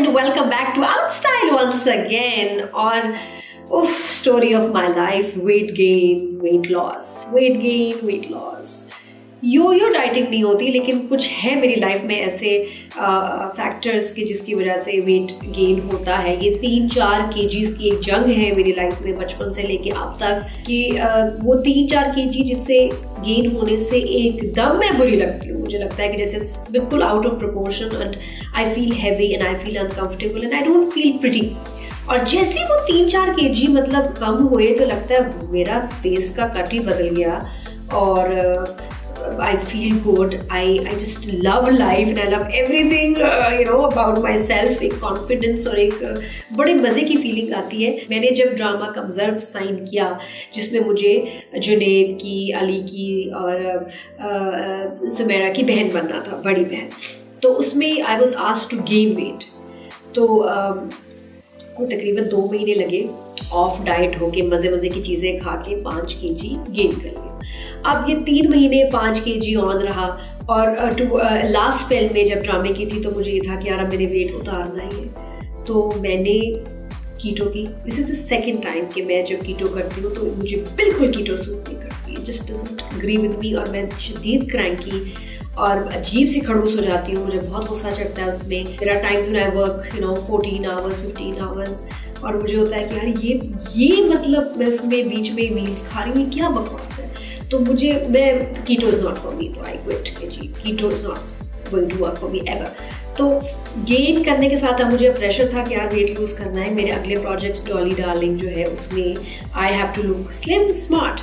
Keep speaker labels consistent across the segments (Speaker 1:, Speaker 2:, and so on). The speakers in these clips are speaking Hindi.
Speaker 1: and welcome back to Outstyle once again on oof, story of my life weight gain, weight loss, weight gain, weight loss. Yo yo dieting नहीं होती लेकिन कुछ है मेरी लाइफ में ऐसे फैक्टर्स के जिसकी वजह से वेट गेन होता है। ये तीन चार के की एक जंग है मेरी लाइफ में बचपन से लेके अब तक कि आ, वो तीन चार के जिससे गेन होने से एकदम मैं बुरी लगती हूँ। मुझे लगता है कि जैसे बिल्कुल out of proportion and I feel heavy and I feel uncomfortable and I don't feel pretty और जैसे वो तीन चार के मतलब कम हुए तो लगता है मेरा फेस का कट ही बदल गया। और I feel good. I, I just love life and I love everything uh, you know about myself. एक confidence और एक uh, बड़े मज़े की फीलिंग आती है मैंने जब ड्रामा कमजर्व साइन किया जिसमें मुझे जुनेद की अली की और सुमेरा uh, uh, की बहन बनना था बड़ी बहन तो उसमें I was asked to gain weight तो uh, को तकरीबन दो महीने लगे ऑफ़ डाइट होके मज़े मज़े की चीज़ें खा के पाँच के जी गेन कर लिया अब ये तीन महीने पाँच के जी ऑन रहा और टू लास्ट स्पेल में जब ड्रामे की थी तो मुझे ये था कि यार अब मैंने वेट उतारना ही है। तो मैंने कीटो की। This is the second time कि मैं जब कीटो करती हूँ तो मुझे बिल्कुल कीटो सूट नहीं करती। Just doesn't agree with me और मैं शदीद क्रैंकी और अजीब सी खड़ूस हो जाती हूँ, मुझे बहुत गुस्सा चढ़ता है उसमें। मेरा time to I work you know fourteen hours fifteen hours और मुझे होता है कि यार ये ये मतलब मैं इसमें बीच में मील्स खा रही हूँ क्या बकवास है? तो मुझे, मैं keto is not for me तो I quit ji keto is not will do work for me ever तो गेन करने के साथ अब मुझे प्रेशर था कि यार वेट लूज करना है, मेरे अगले प्रोजेक्ट डॉली डार्लिंग जो है, उसमें I have to look slim smart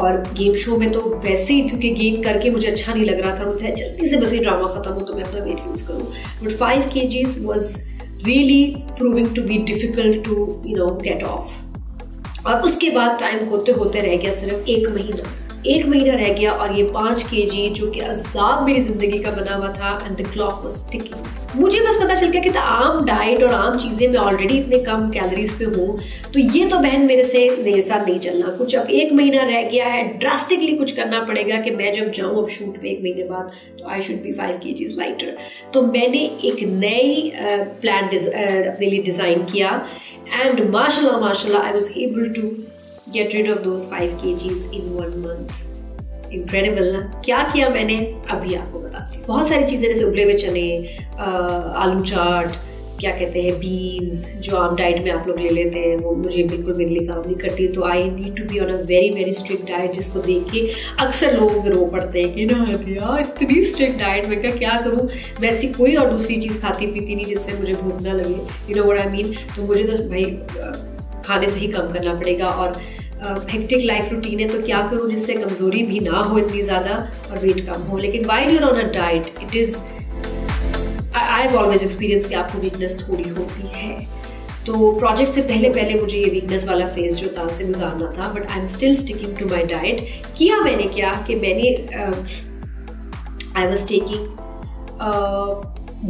Speaker 1: और गेम शो में तो वैसे ही, क्योंकि गेम करके मुझे अच्छा नहीं लग रहा था मुझे जल्दी से बस ये ड्रामा खत्म हो तो मैं अपना वेट लूज करूँ। But five K Gs was really proving to be difficult to you know get off और उसके बाद टाइम होते होते रह गया सिर्फ़ एक महीना। एक महीना रह गया और ये पाँच के जी जो कि अजाब मेरी ज़िंदगी का बना हुआ था and the clock was ticking मुझे बस पता चल गया कि आम डाइट और आम चीज़ें मैं ऑलरेडी इतने कम कैलोरीज पे हूँ। तो ये तो बहन मेरे से मेरे साथ नहीं चलना। कुछ अब एक महीना रह गया है ड्रास्टिकली कुछ करना पड़ेगा कि मैं जब जाऊँ अब शूट पे एक महीने बाद तो आई शुड बी फाइव के जीज लाइटर तो मैंने एक नई प्लान अपने लिए डिज़ाइन किया। एंड माशाल्लाह माशाल्लाह I was able to get rid of those 5 kgs in one month. Incredible ना? क्या किया मैंने? अभी आपको बताती हूँ। बहुत सारी चीज़ें जैसे उबले हुए चने आलू चाट, क्या कहते हैं बीन्स जो आम डाइट में आप लोग ले लेते हैं, वो मुझे बिल्कुल मेरे लिए काम नहीं करती तो I need to be on a very very strict diet जिसको देख के अक्सर लोग रो पड़ते हैं कि, ना यार, इतनी स्ट्रिक्ट डाइट में क्या क्या करूँ? ऐसी कोई और दूसरी चीज़ खाती पीती नहीं जिससे मुझे भूख ना लगे। You know what I mean तो मुझे तो भाई खाने से ही कम करना पड़ेगा और हेक्टिक लाइफ रूटीन है तो क्या करूँ जिससे कमज़ोरी भी ना हो इतनी ज़्यादा और वेट कम हो? लेकिन while you're on a diet it is I have always experience कि आपको वीकनेस थोड़ी होती है। तो प्रोजेक्ट से पहले पहले मुझे ये वीकनेस वाला फ़ेज़ जो था उसे गुजारना था but I am still sticking to my diet किया मैंने क्या कि मैंने I was taking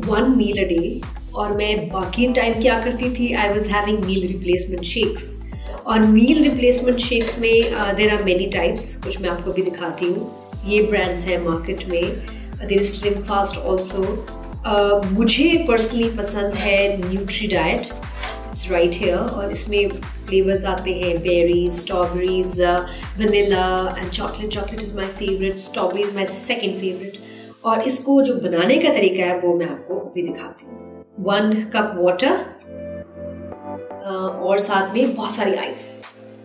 Speaker 1: one meal a day और मैं बाकी टाइम क्या करती थी? I was having meal replacement shakes और मील रिप्लेसमेंट शेक्स में देर आर मेनी टाइप्स कुछ मैं आपको भी दिखाती हूँ। ये ब्रांड्स हैं मार्केट में। There is Slim Fast also मुझे पर्सनली पसंद है Nutri Diet it's right here और इसमें फ्लेवर्स आते हैं berries strawberries vanilla and chocolate chocolate is my favourite strawberry is my second favourite और इसको जो बनाने का तरीका है, वो मैं आपको भी दिखाती हूँ। वन कप वाटर और साथ में बहुत सारी आइस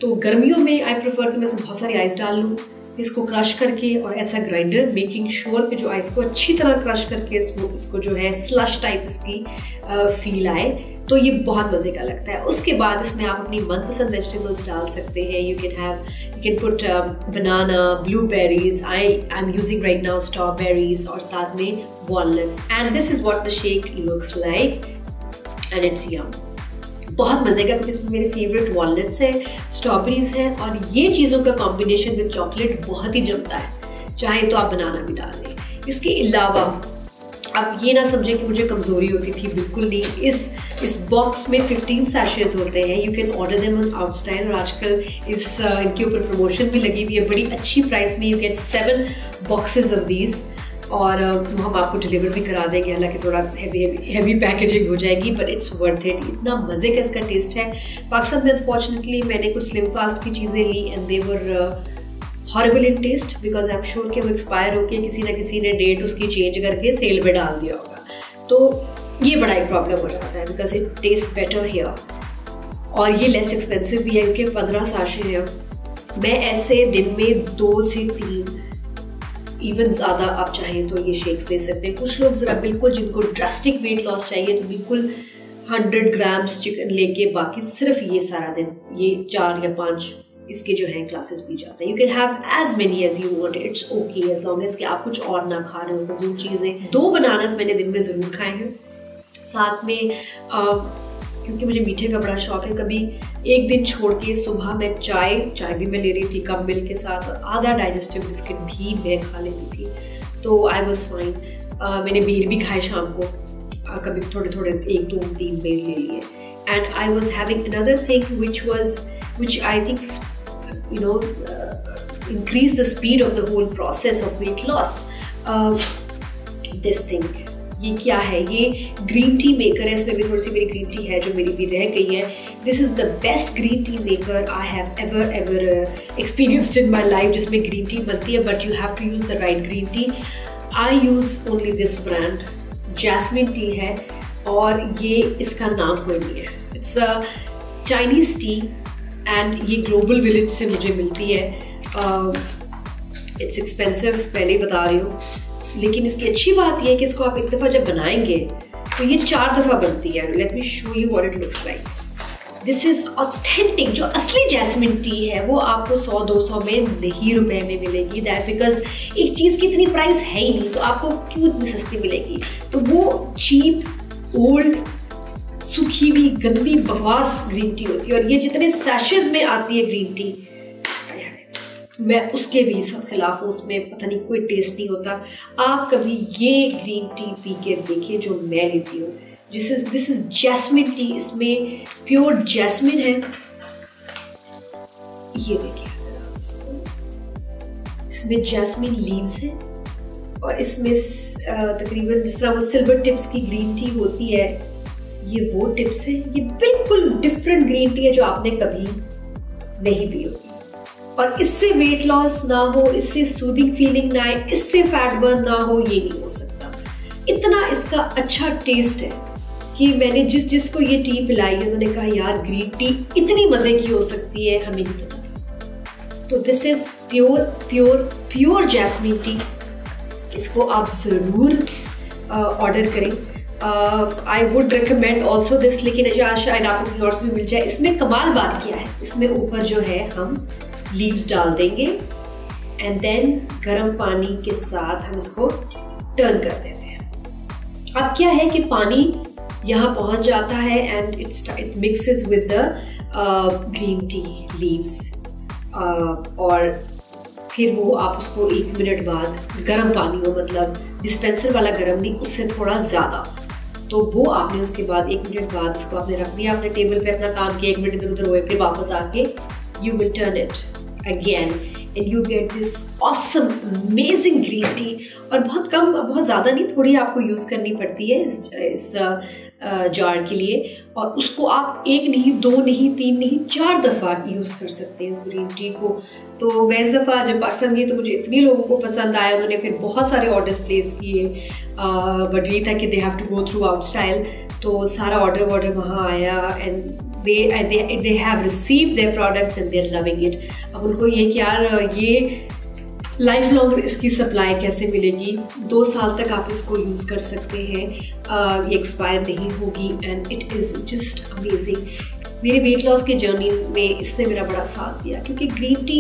Speaker 1: तो गर्मियों में आई प्रेफर कि मैं इसमें बहुत सारी आइस डाल लूँ, इसको क्रश करके और ऐसा ग्राइंडर मेकिंग श्योर कि जो आइस को अच्छी तरह क्रश करके इसको इसको जो है स्लश टाइप इसकी फील आए तो ये बहुत मज़े का लगता है। उसके बाद इसमें आप अपनी मनपसंद वेजिटेबल्स डाल सकते हैं। You can have you can put banana blueberries I I am using right now strawberries और साथ में walnuts and this is what the shake looks like and it's yum बहुत मज़े का क्योंकि इसमें मेरे फेवरेट वॉलनट्स हैं स्ट्रॉबेरीज हैं, और ये चीज़ों का कॉम्बिनेशन विद चॉकलेट बहुत ही जमता है। चाहे तो आप बनाना भी डाल दें इसके अलावा, आप ये ना समझें कि मुझे कमज़ोरी होती थी, बिल्कुल नहीं। इस इस बॉक्स में 15 सैशेज होते हैं। You can order them on Outstyle और आजकल इस इनके ऊपर प्रमोशन भी लगी हुई है। बड़ी अच्छी प्राइस में you get seven boxes of these और हम आपको डिलीवर भी करा देंगे। हालाँकि थोड़ा हैवी हैवी पैकेजिंग हो जाएगी बट इट्स वर्थ इट इतना मज़े का इसका टेस्ट है। पाकिस्तान में अनफॉर्चुनेटली मैंने कुछ स्लिम फास्ट की चीज़ें ली and they were horrible in taste because I am sure कि वो एक्सपायर होकर किसी ना किसी ने डेट उसकी चेंज करके सेल में डाल दिया होगा। तो ये बड़ा एक प्रॉब्लम हो जाता है because it taste better here और ये लेस एक्सपेंसिव भी है, क्योंकि पंद्रह साशे हैं। मैं ऐसे दिन में दो से तीन इवन ज़्यादा आप चाहें तो ये शेक्स दे सकते हैं। कुछ लोग ज़रा बिल्कुल जिनको ड्रास्टिक वेट लॉस चाहिए तो बिल्कुल हंड्रेड ग्राम्स चिकन लेके बाकी सिर्फ़ ये सारा दिन, ये चार या पाँच इसके जो है क्लासेस पी जाते हैं। You can have as many as you want it's okay as long as कि आप कुछ और ना खा रहे हो फजूल चीज़ें। दो बनानास मैंने दिन में ज़रूर खाए हैं। साथ में क्योंकि मुझे मीठे का बड़ा शौक है। कभी एक दिन छोड़ के सुबह मैं चाय चाय भी मैं ले रही थी कम मिल्क के साथ। आधा डाइजेस्टिव बिस्किट भी मैं खा लेती थी। तो आई वॉज़ फाइन मैंने बेर भी खाए शाम को। uh, कभी थोड़े थोड़े एक दो तीन बेर ले लिए। And I was having another thing which was which I think you know the speed of the whole process of weight loss. Uh, this thing. ये क्या है? ये ग्रीन टी मेकर है इसमें भी थोड़ी सी मेरी ग्रीन टी है जो मेरी भी रह गई है। This is the best green tea maker I have ever ever experienced in my life जिसमें ग्रीन टी बनती है but you have to use the right green tea I use only this brand jasmine tea है और ये इसका नाम कोई नहीं है। इट्स चाइनीज़ टी एंड ये ग्लोबल विलेज से मुझे मिलती है। इट्स uh, एक्सपेंसिव पहले ही बता रही हूँ। लेकिन इसकी अच्छी बात यह है कि इसको आप एक दफ़ा जब बनाएँगे तो ये चार दफ़ा बनती है। Let me show you what it looks like this is authentic जो असली जैस्मिन टी है, वो आपको सौ, दो सौ में नहीं रुपए में मिलेगी। दैट बिकॉज़ एक चीज़ की इतनी प्राइस है ही नहीं तो आपको क्यों इतनी सस्ती मिलेगी? तो वो चीप ओल्ड सूखी हुई, गंदी, बकवास ग्रीन टी होती है। और ये जितने सैशेज में आती है ग्रीन टी मैं उसके भी खिलाफ हूँ, उसमें पता नहीं कोई टेस्ट नहीं होता। आप कभी ये ग्रीन टी पी के देखिए जो मैं लेती हूँ। This is this is jasmine tea इसमें प्योर जैस्मिन है। ये देखिए, इसमें जैस्मिन लीव्स है और इसमें तकरीबन जिस तरह वो सिल्वर टिप्स की ग्रीन टी होती है, ये वो टिप्स है। ये बिल्कुल डिफरेंट ग्रीन टी है जो आपने कभी नहीं पी होगी और इससे वेट लॉस ना हो, इससे सूदिंग फीलिंग ना आए, इससे फैट बर्न ना हो, ये नहीं हो सकता। इतना इसका अच्छा टेस्ट है कि मैंने जिस जिसको ये टी पिलाई है उन्होंने कहा, यार ग्रीन टी इतनी मज़े की हो सकती है हमें नहीं पता। तो this is pure pure pure jasmine tea इसको आप ज़रूर ऑर्डर करें। I would recommend also this लेकिन शायद आपको कहीं और से मिल जाए। इसमें कमाल बात किया है। इसमें ऊपर जो है, हम लीव्स डाल देंगे एंड देन गर्म पानी के साथ हम इसको टर्न कर देते हैं। अब क्या है कि पानी यहाँ पहुँच जाता है and it's it mixes with the green tea leaves और फिर वो आप उसको एक मिनट बाद गर्म पानी हो मतलब डिस्पेंसर वाला गर्म नहीं, उससे थोड़ा ज़्यादा। तो वो आपने उसके बाद एक मिनट बाद इसको आपने रख दिया अपने टेबल पे अपना काम किया, एक मिनट इधर उधर हुए, फिर वापस आके you will turn it again and you get this awesome amazing green tea और बहुत कम, बहुत ज़्यादा नहीं, थोड़ी आपको यूज़ करनी पड़ती है इस इस जार के लिए। और उसको आप एक नहीं, दो नहीं, तीन नहीं, चार दफ़ा यूज़ कर सकते हैं इस ग्रीन टी को। तो मैं इस दफ़ा जब पाकिस्तान गई तो मुझे इतनी लोगों को पसंद आया, उन्होंने फिर बहुत सारे ऑर्डर्स प्लेस किए बट ये था कि they have to go through Outstyle तो सारा ऑर्डर वॉर्डर वहाँ आया and they they they have received their products and they're loving it. अब उनको ये कि यार ये लाइफ लॉन्ग इसकी सप्लाई कैसे मिलेगी? दो साल तक आप इसको यूज़ कर सकते हैं। ये एक्सपायर नहीं होगी and it is just amazing मेरे वेट लॉस के जर्नी में इसने मेरा बड़ा साथ दिया क्योंकि ग्रीन टी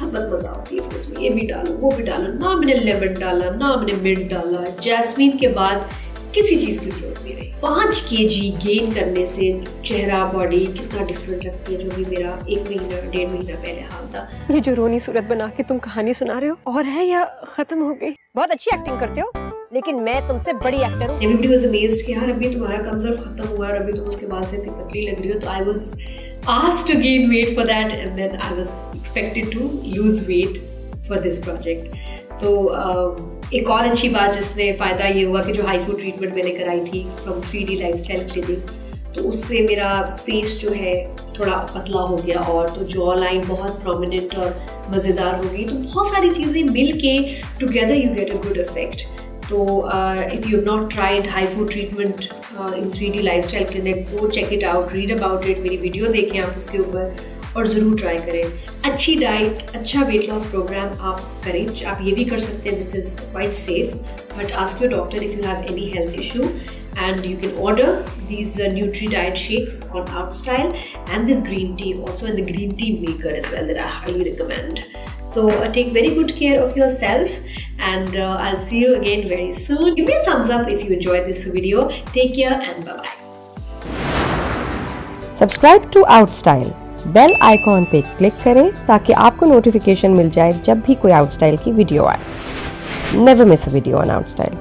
Speaker 1: बहुत मज़ा आती है उसमें। ये भी डालो, वो भी डालो, ना मैंने लेमन डाला, ना मैंने मिंट डाला। जैस्मीन के बाद किसी चीज़ की ज़रूरत नहीं। रही पाँच के जी गेन करने से चेहरा बॉडी कितना डिफरेंट लगती है जो भी मेरा एक महीना डेढ़ महीना पहले हाल था।
Speaker 2: ये जो रोनी सूरत बना के तुम कहानी सुना रहे हो और है या खत्म हो गई?
Speaker 3: बहुत अच्छी एक्टिंग करते हो लेकिन मैं तुमसे बड़ी एक्टर हूँ।
Speaker 1: एवरीबॉडी वाज अमेज्ड कि यार अभी तुम्हारा कमज़ोर खत्म हुआ और अभी तुम उसके बाद से इतनी पतली लग रही हो तो I was asked to gain weight for that and then I was expected to lose weight for this project तो एक और अच्छी बात जिसने फ़ायदा ये हुआ कि जो हाई फ़ूड ट्रीटमेंट मैंने कराई थी from three D lifestyle clinic तो उससे मेरा फेस जो है थोड़ा पतला हो गया और तो जॉ लाइन बहुत प्रोमिनेंट और मज़ेदार हो गई। तो बहुत सारी चीज़ें मिल के together you get a good effect तो if you not tried high food treatment in three D lifestyle clinic वो check it out read about it मेरी वीडियो देखें आप उसके ऊपर। और ज़रूर ट्राई करें अच्छी डाइट अच्छा वेट लॉस प्रोग्राम आप करें आप ये भी कर सकते हैं this is quite safe but ask your doctor if you have any health issue and you can order this Nutri Diet shakes on Outstyle and this green tea also in the green tea maker is well that I highly recommend So uh, take very good care of yourself and uh, I'll see you again very soon. Give me a thumbs up if you enjoyed this video. Take care and bye-bye.
Speaker 3: Subscribe to Outstyle. Bell icon पे क्लिक करें ताकि आपको नोटिफिकेशन मिल जाए जब भी कोई आउटस्टाइल की वीडियो आए। Never miss a video on Outstyle